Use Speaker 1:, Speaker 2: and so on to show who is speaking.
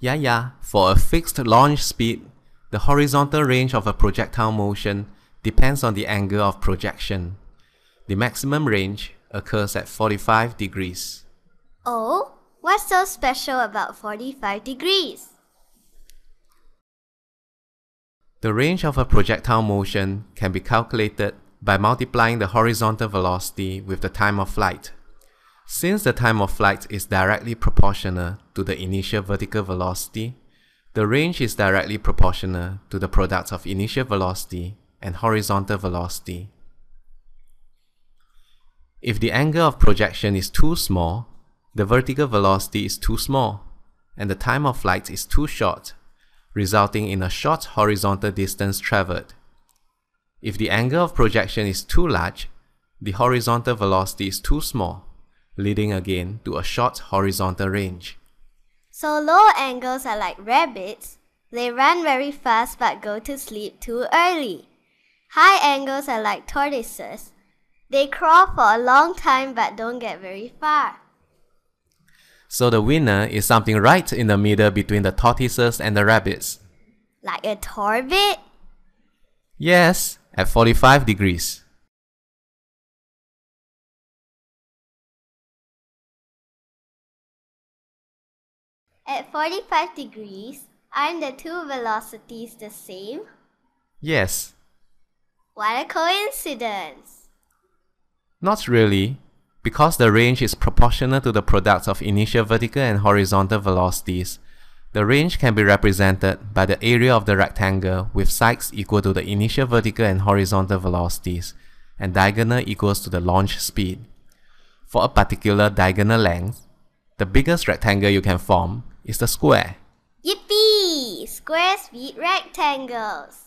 Speaker 1: Yeah, yeah. For a fixed launch speed, the horizontal range of a projectile motion depends on the angle of projection. The maximum range occurs at 45 degrees.
Speaker 2: Oh, what's so special about 45 degrees?
Speaker 1: The range of a projectile motion can be calculated by multiplying the horizontal velocity with the time of flight. Since the time of flight is directly proportional to the initial vertical velocity, the range is directly proportional to the product of initial velocity and horizontal velocity. If the angle of projection is too small, the vertical velocity is too small, and the time of flight is too short, resulting in a short horizontal distance traveled. If the angle of projection is too large, the horizontal velocity is too small, leading again to a short horizontal range.
Speaker 2: So low angles are like rabbits. They run very fast but go to sleep too early. High angles are like tortoises. They crawl for a long time but don't get very far.
Speaker 1: So the winner is something right in the middle between the tortoises and the rabbits.
Speaker 2: Like a torbit?
Speaker 1: Yes, at 45 degrees.
Speaker 2: At 45 degrees, aren't the two velocities the same?
Speaker 1: Yes,
Speaker 2: What a coincidence!
Speaker 1: not really, because the range is proportional to the product of initial vertical and horizontal velocities. The range can be represented by the area of the rectangle with sides equal to the initial vertical and horizontal velocities, and diagonal equals to the launch speed. For a particular diagonal length, the biggest rectangle you can form is the square.
Speaker 2: Yippee! Squares beat rectangles.